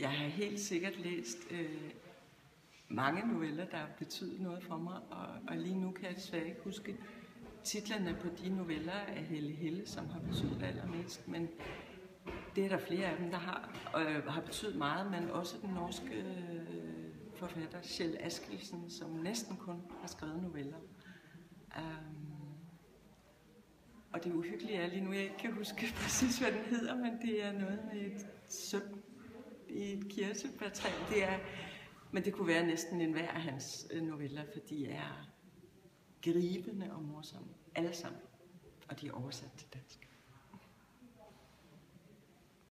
Jeg har helt sikkert læst øh, mange noveller, der har betydet noget for mig, og, og lige nu kan jeg desværre ikke huske titlerne på de noveller af Helle Helle, som har betydet allermest, men det er der flere af dem, der har, øh, har betydet meget, men også den norske øh, forfatter Kjell Askelsen, som næsten kun har skrevet noveller. Um, og det uhyggelige er lige nu, jeg ikke kan huske præcis, hvad den hedder, men det er noget med et søm i et kirsebærtræ. Det er, men det kunne være næsten en hver af hans øh, noveller, for de er gribende og morsomme. Alle sammen. Og de er oversat til dansk.